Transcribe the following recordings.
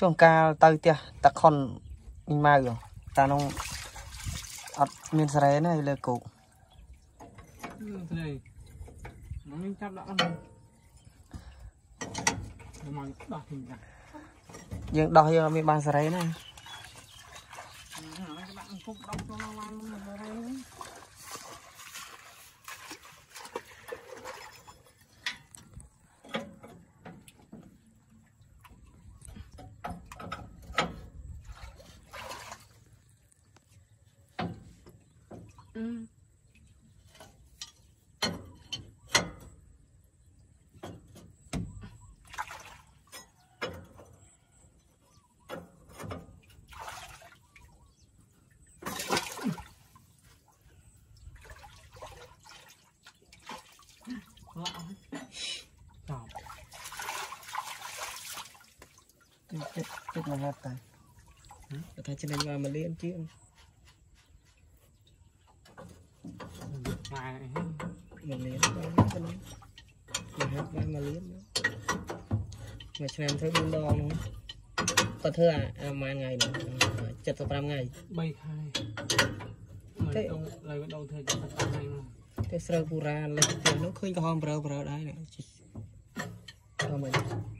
ជួងកាលទៅផ្ទះតាខុនមីម៉ៅតានោះអត់មានសារ៉េណាលើគោកស្នេះនឹងចាប់ដាក់ហ្នឹងមកដោះទីចាយើងដោះយើងអត់មានបានសារ៉េណាហ្នឹងដាក់អង្គុបដោះចូលឡើងមក ហើយ Lạ hết. Chọc. ចិត្តចិត្តមកហាត់តែគាត់ថាចំណេញមកមកលៀនជាង Này này. មកលៀនទៅទៅមកហាត់បានមកលៀនមួយឆ្នាំធ្វើ4ដងនោះគាត់ធ្វើអាអាមួយថ្ងៃនោះ75ថ្ងៃ Bay khai. Mà Thế- đâu lấy bắt đầu thời gian tất cả này mà. តែស្រូវពូរ៉ាលេខផ្ទះនោះឃើញក្រហមប្រើប្រើដែរនេះអត់មិនប៉ុ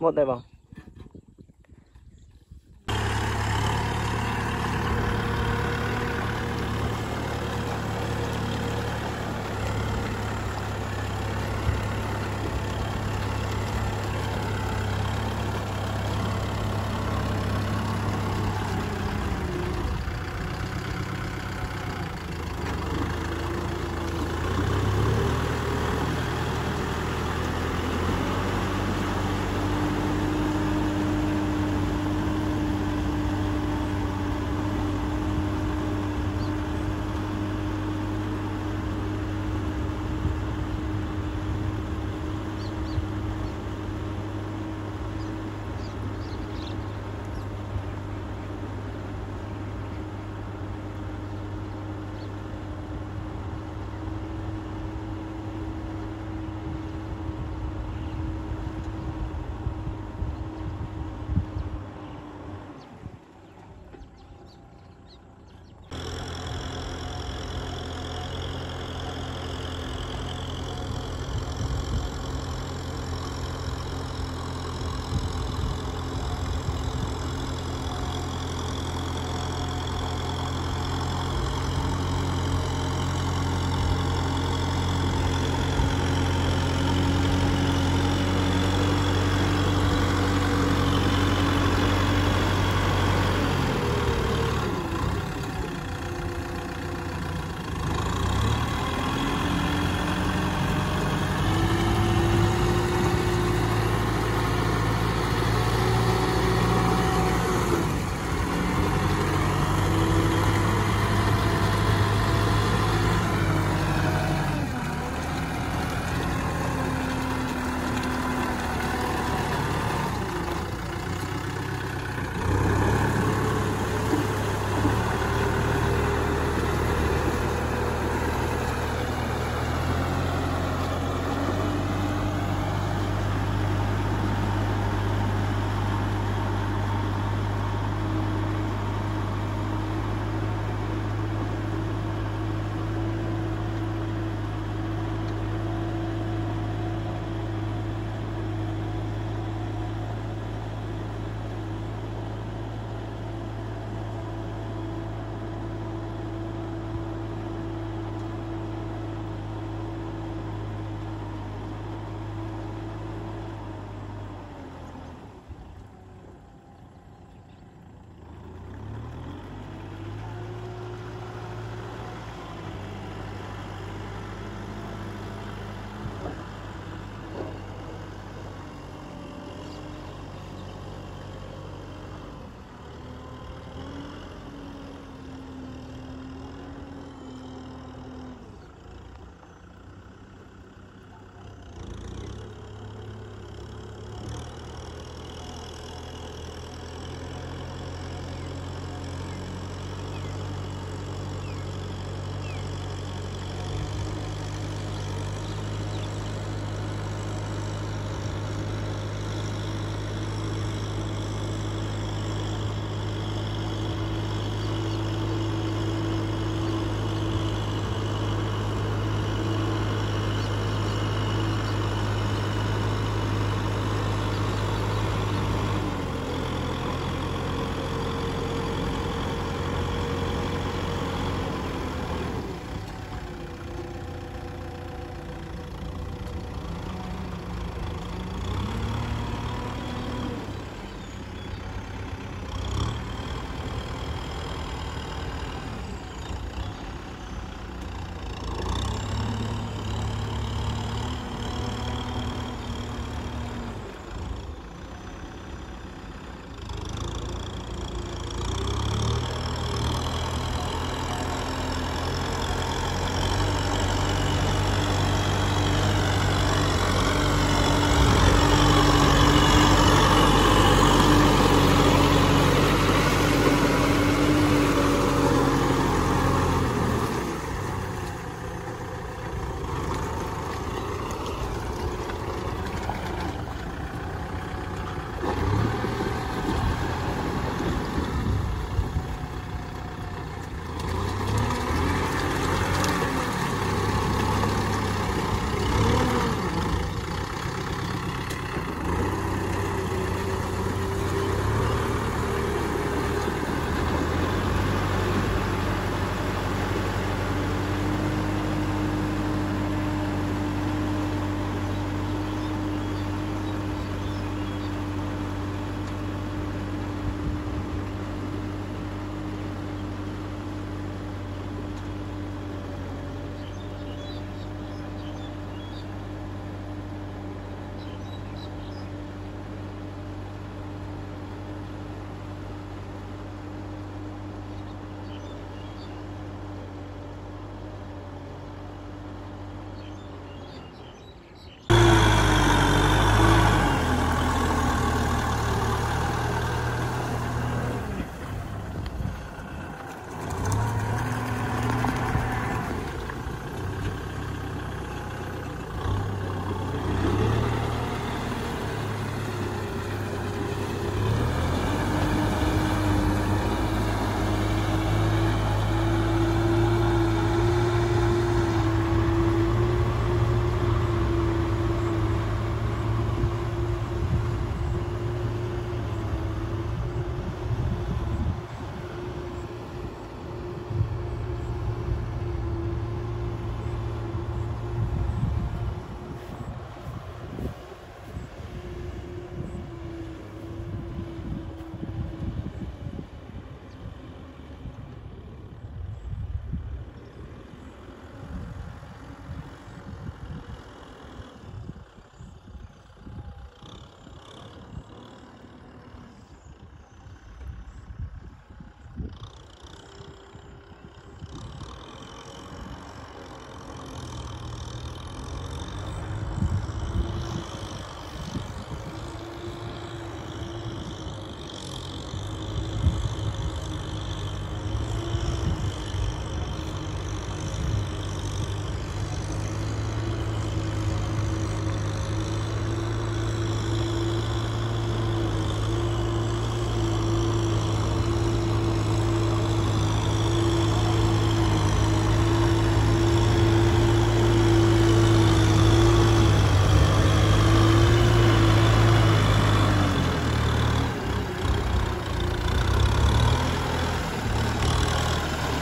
莫对吧？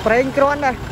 ប្រេងគ្រាន់ដែរ